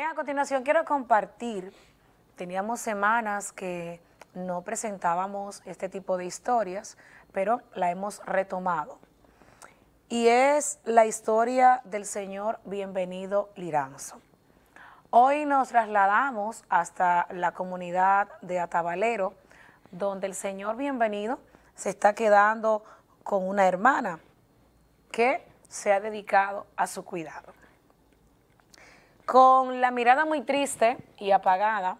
Bien, a continuación quiero compartir, teníamos semanas que no presentábamos este tipo de historias, pero la hemos retomado. Y es la historia del señor Bienvenido Liranzo. Hoy nos trasladamos hasta la comunidad de Atabalero, donde el señor Bienvenido se está quedando con una hermana que se ha dedicado a su cuidado. Con la mirada muy triste y apagada,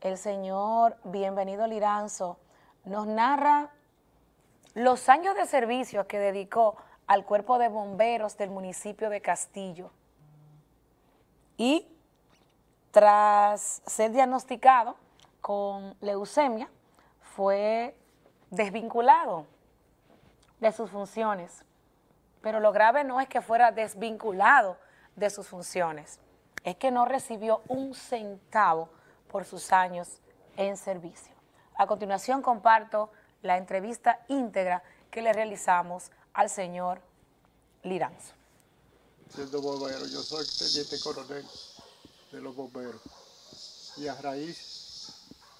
el señor Bienvenido Liranzo nos narra los años de servicio que dedicó al cuerpo de bomberos del municipio de Castillo. Y tras ser diagnosticado con leucemia, fue desvinculado de sus funciones. Pero lo grave no es que fuera desvinculado de sus funciones, es que no recibió un centavo por sus años en servicio. A continuación comparto la entrevista íntegra que le realizamos al señor Liranzo. Siendo bombero, yo soy teniente coronel de los bomberos. Y a raíz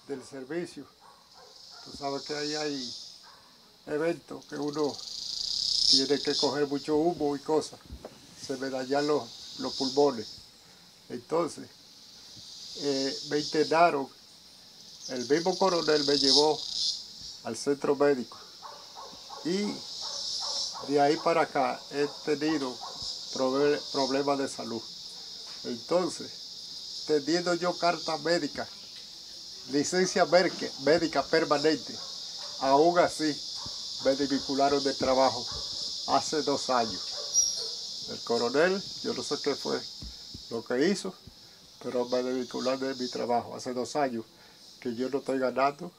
del servicio, tú sabes que ahí hay eventos que uno tiene que coger mucho humo y cosas. Se me dañan los, los pulmones. Entonces, eh, me internaron. El mismo coronel me llevó al centro médico. Y de ahí para acá he tenido problemas de salud. Entonces, teniendo yo carta médica, licencia médica permanente, aún así me desvincularon de trabajo hace dos años. El coronel, yo no sé qué fue lo que hizo, pero me desvincularon de mi trabajo hace dos años que yo no estoy ganando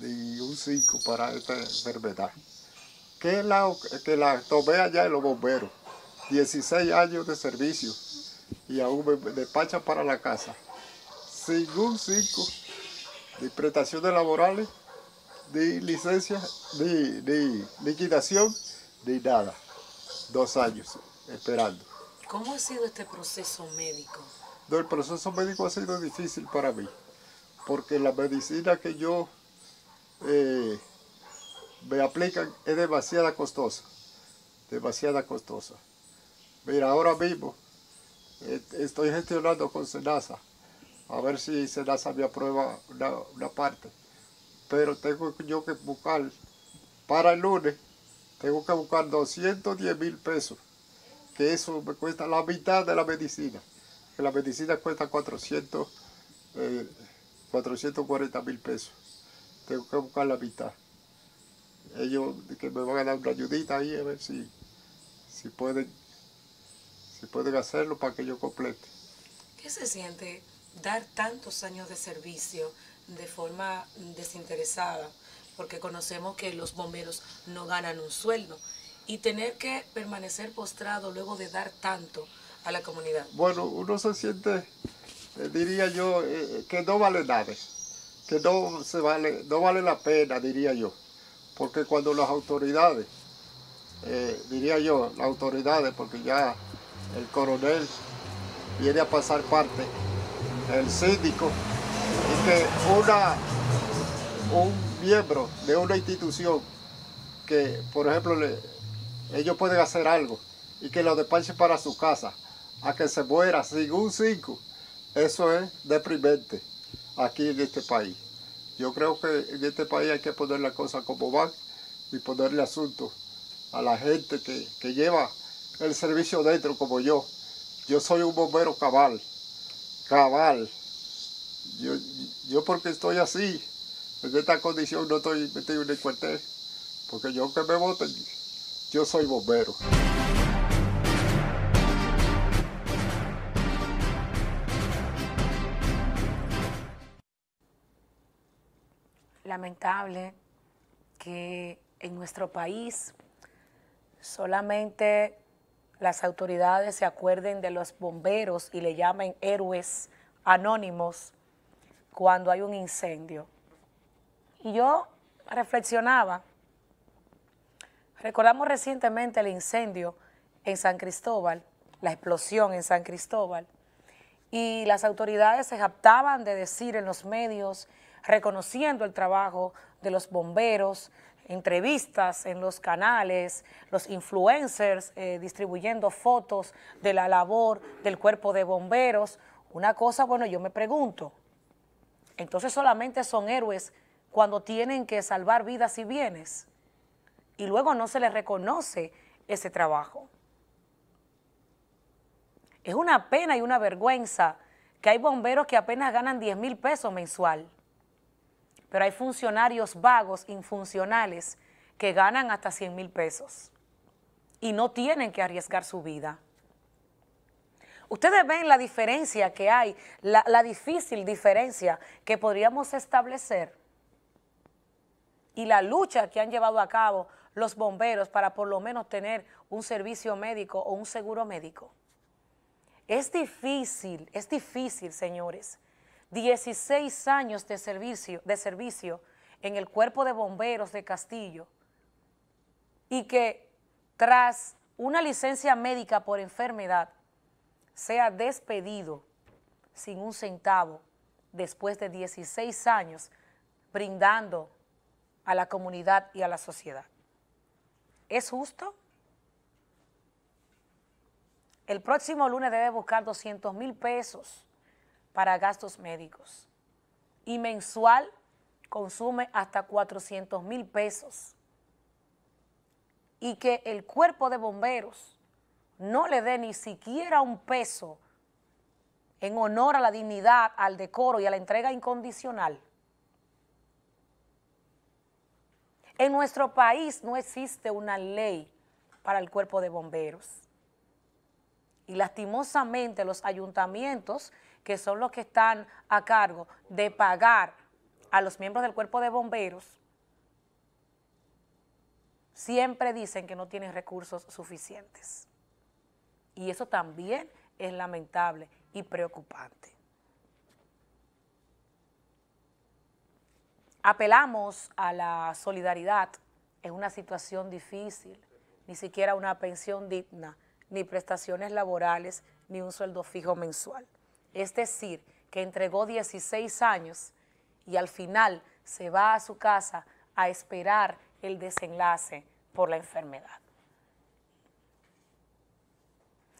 ni un 5 para esta enfermedad. Que la, que la tomé allá en los bomberos. 16 años de servicio y aún me despachan para la casa. Sin un 5 ni prestaciones laborales, ni licencia, ni, ni liquidación, ni nada. Dos años esperando. ¿Cómo ha sido este proceso médico? El proceso médico ha sido difícil para mí, porque la medicina que yo eh, me aplican es demasiado costosa, demasiado costosa. Mira, ahora mismo eh, estoy gestionando con Senasa, a ver si Senasa me aprueba una, parte, pero tengo yo que buscar, para el lunes, tengo que buscar 210 mil pesos, que eso me cuesta la mitad de la medicina, que la medicina cuesta 400, 440 eh, mil pesos tengo que buscar la mitad. Ellos que me van a dar una ayudita ahí a ver si, si pueden si pueden hacerlo para que yo complete. ¿Qué se siente dar tantos años de servicio de forma desinteresada? Porque conocemos que los bomberos no ganan un sueldo y tener que permanecer postrado luego de dar tanto a la comunidad. Bueno, uno se siente, eh, diría yo, eh, que no vale nada que no, se vale, no vale la pena, diría yo. Porque cuando las autoridades, eh, diría yo, las autoridades, porque ya el coronel viene a pasar parte, el síndico, y que una, un miembro de una institución que, por ejemplo, ellos pueden hacer algo y que lo despachen para su casa, a que se muera sin un cinco, eso es deprimente aquí en este país. Yo creo que en este país hay que poner las cosas como van y ponerle asunto a la gente que, lleva el servicio dentro como yo. Yo soy un bombero cabal, cabal. Yo, yo porque estoy así, en esta condición no estoy metido en el cuartel, porque yo que me voten, yo soy bombero. lamentable que en nuestro país solamente las autoridades se acuerden de los bomberos y le llamen héroes anónimos cuando hay un incendio. Y yo reflexionaba, recordamos recientemente el incendio en San Cristóbal, la explosión en San Cristóbal, y las autoridades se jactaban de decir en los medios, reconociendo el trabajo de los bomberos, entrevistas en los canales, los influencers eh, distribuyendo fotos de la labor del cuerpo de bomberos. Una cosa, bueno, yo me pregunto, entonces solamente son héroes cuando tienen que salvar vidas y bienes y luego no se les reconoce ese trabajo. Es una pena y una vergüenza que hay bomberos que apenas ganan 10 mil pesos mensual, pero hay funcionarios vagos, infuncionales, que ganan hasta 100 mil pesos y no tienen que arriesgar su vida. Ustedes ven la diferencia que hay, la difícil diferencia que podríamos establecer y la lucha que han llevado a cabo los bomberos para por lo menos tener un servicio médico o un seguro médico. Es difícil, es difícil, señores. 16 años de servicio, de servicio en el cuerpo de bomberos de Castillo y que tras una licencia médica por enfermedad sea despedido sin un centavo después de 16 años brindando a la comunidad y a la sociedad. ¿Es justo? El próximo lunes debe buscar 200 mil pesos para gastos médicos y mensual consume hasta 400 mil pesos y que el cuerpo de bomberos no le dé ni siquiera un peso en honor a la dignidad, al decoro y a la entrega incondicional. En nuestro país no existe una ley para el cuerpo de bomberos y lastimosamente los ayuntamientos, que son los que están a cargo de pagar a los miembros del cuerpo de bomberos, siempre dicen que no tienen recursos suficientes. Y eso también es lamentable y preocupante. Apelamos a la solidaridad en una situación difícil, ni siquiera una pensión digna, ni prestaciones laborales, ni un sueldo fijo mensual. Es decir, que entregó 16 años y al final se va a su casa a esperar el desenlace por la enfermedad.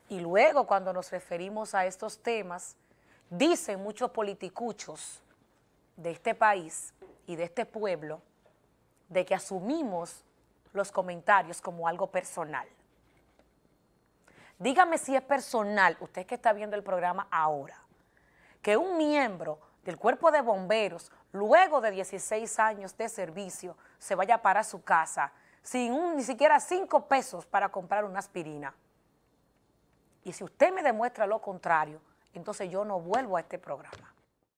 Y luego cuando nos referimos a estos temas, dicen muchos politicuchos de este país y de este pueblo de que asumimos los comentarios como algo personal. Dígame si es personal, usted que está viendo el programa ahora, que un miembro del cuerpo de bomberos, luego de 16 años de servicio, se vaya para su casa sin ni siquiera cinco pesos para comprar una aspirina. Y si usted me demuestra lo contrario, entonces yo no vuelvo a este programa.